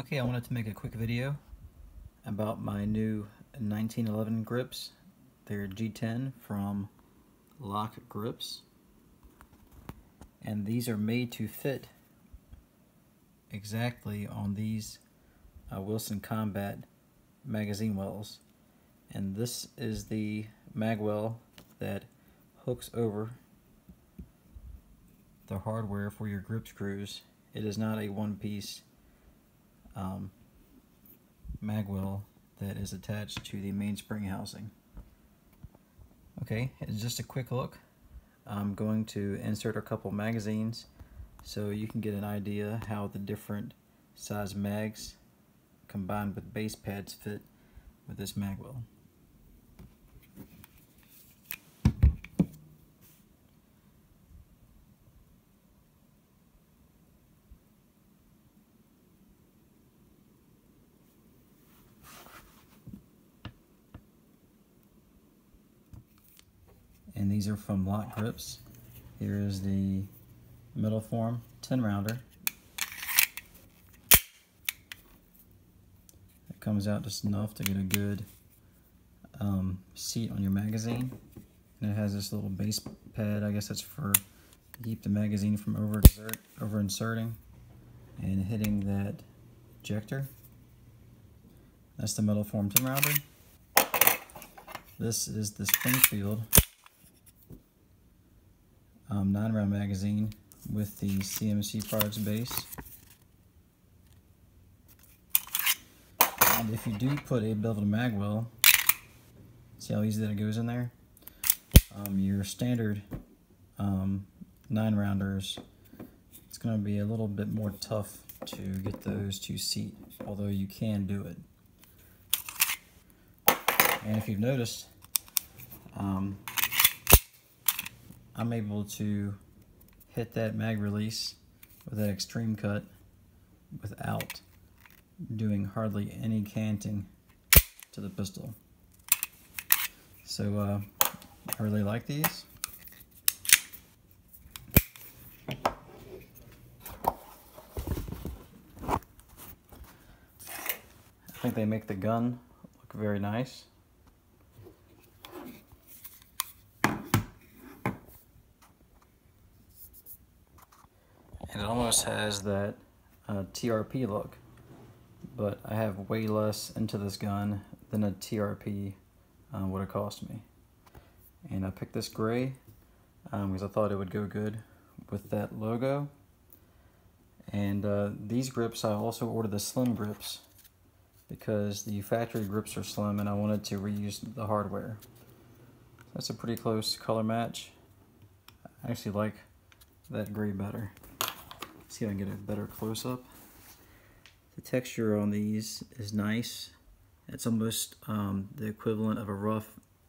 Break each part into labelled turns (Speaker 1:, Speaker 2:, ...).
Speaker 1: Okay, I wanted to make a quick video about my new 1911 grips. They're G10 from LOK Grips. And these are made to fit exactly on these uh, Wilson Combat magazine wells. And this is the mag well that hooks over the hardware for your grip screws. It is not a one-piece um, magwell that is attached to the mainspring housing. Okay, it's just a quick look. I'm going to insert a couple magazines so you can get an idea how the different size mags combined with base pads fit with this magwell. And these are from LOK Grips. Here is the Metalform 10 rounder. It comes out just enough to get a good um, seat on your magazine. And it has this little base pad, I guess that's for keep the magazine from over, over inserting and hitting that ejector. That's the Metalform 10 rounder. This is the Springfield um, 9 round magazine with the CMC products base. And if you do put a beveled magwell, see how easy that goes in there? Um, your standard um, 9 rounders, it's going to be a little bit more tough to get those to seat, although you can do it. And if you've noticed, um, I'm able to hit that mag release with that extreme cut without doing hardly any canting to the pistol. So uh, I really like these. I think they make the gun look very nice. and it almost has that uh, TRP look. But I have way less into this gun than a TRP uh, would have cost me. And I picked this gray um, because I thought it would go good with that logo. And uh, these grips I also ordered the slim grips because the factory grips are slim and I wanted to reuse the hardware. That's a pretty close color match. I actually like that gray better See if I can get a better close-up. The texture on these is nice. It's almost um, the equivalent of a rough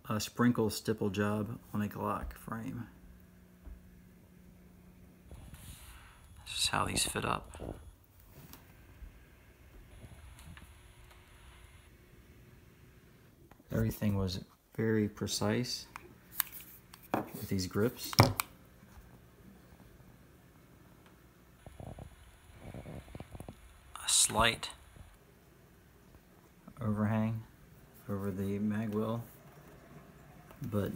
Speaker 1: uh, sprinkle stipple job on a Glock frame. This is how these fit up. Everything was very precise with these grips. Slight overhang over the mag well, but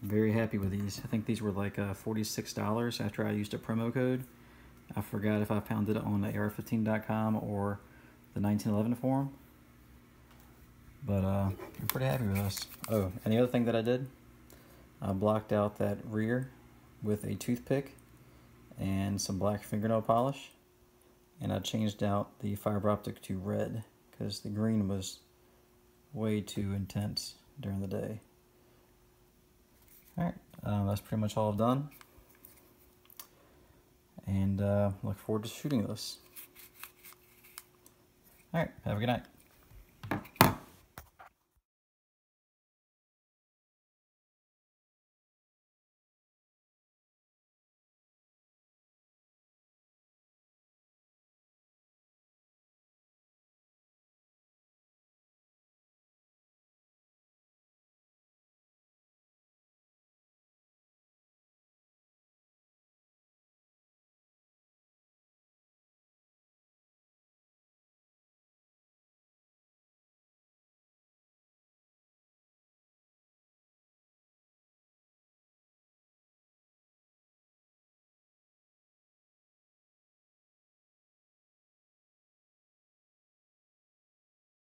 Speaker 1: very happy with these. I think these were like uh, $46 after I used a promo code. I forgot if I found it on AR15.com or the 1911 forum. But uh, I'm pretty happy with this. Oh, and the other thing that I did, I blocked out that rear with a toothpick and some black fingernail polish and I changed out the fiber optic to red because the green was way too intense during the day. Alright, um, that's pretty much all I've done. And uh, look forward to shooting this. Alright, have a good night.